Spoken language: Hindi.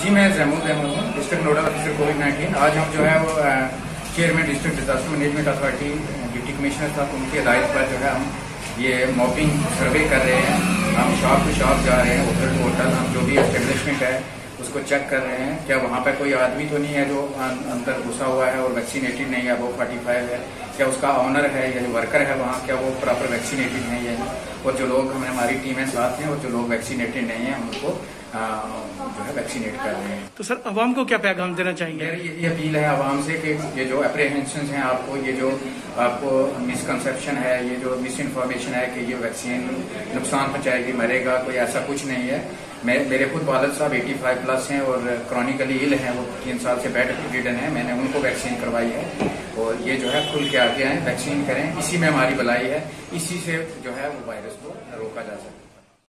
जी, मैं जैमुल जैमुल हूँ district nodal officer covid nineteen आज हम जो है वो chairman district disaster management authority deputy commissioner साहब, उनकी हिदायत पर जो है हम ये मॉपिंग सर्वे कर रहे हैं। हम शॉप टू शॉप जा रहे हैं होटल टू होटल हम जो भी एस्टेब्लिशमेंट है, उसको चेक कर रहे हैं। क्या वहाँ पर कोई आदमी तो नहीं है जो अंदर घुसा हुआ है और वैक्सीनेटेड नहीं है, वो फोर्टी फाइव है? क्या उसका ऑनर है या वर्कर है वहाँ? क्या वो प्रॉपर वैक्सीनेटेड नहीं? है और जो लोग हमें, हमारी टीमें साथ हैं और जो लोग वैक्सीनेटेड नहीं है उनको जो है वैक्सीनेट कर रहे हैं। तो सर आवाम को क्या पैगाम देना चाहिए ये, ये अपील है आवाम से कि ये जो अप्रीहेंशन है आपको ये जो आपको मिसकंसेप्शन है ये जो मिस इन्फॉर्मेशन है कि ये वैक्सीन नुकसान पहुंचाएगी मरेगा कोई ऐसा कुछ नहीं है। मैं मेरे खुद वालद साहब 85 प्लस हैं और क्रॉनिकली इल हैं वो तीन साल से बेड रिटर्न है। मैंने उनको वैक्सीन करवाई है और ये जो है खुल के आगे आए वैक्सीन करें। इसी में हमारी भलाई है। इसी से जो है वो वायरस को रोका जा सकता है